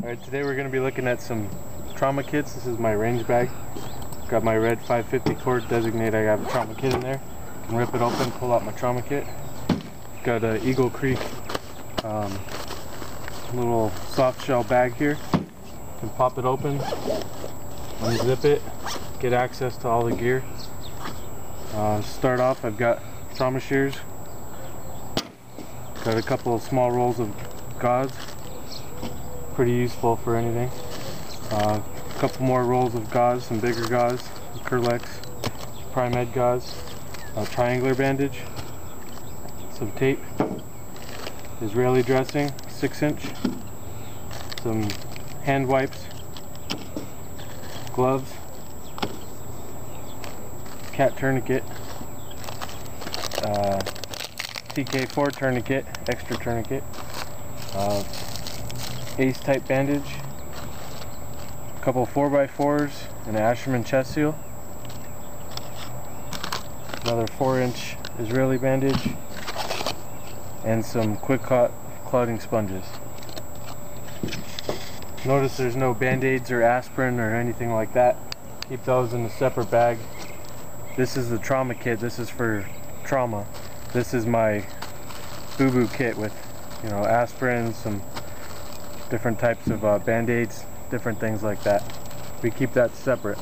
Alright, today we're going to be looking at some trauma kits. This is my range bag. Got my red 550 cord designate. I have a trauma kit in there. Can rip it open, pull out my trauma kit. Got a Eagle Creek um, little soft shell bag here. Can pop it open, unzip it, get access to all the gear. Uh, start off, I've got trauma shears. Got a couple of small rolls of gauze pretty useful for anything. Uh, a couple more rolls of gauze, some bigger gauze, Kerlix, Primed gauze, a triangular bandage, some tape, Israeli dressing, 6 inch, some hand wipes, gloves, cat tourniquet, uh, TK4 tourniquet, extra tourniquet, uh, ace type bandage, a couple 4x4s, and an Asherman chest seal, another 4 inch Israeli bandage, and some QuikClot clotting sponges. Notice there's no band-aids or aspirin or anything like that. Keep those in a separate bag. This is the trauma kit. This is for trauma. This is my boo-boo kit with, you know, aspirin, some different types of uh, band-aids, different things like that. We keep that separate.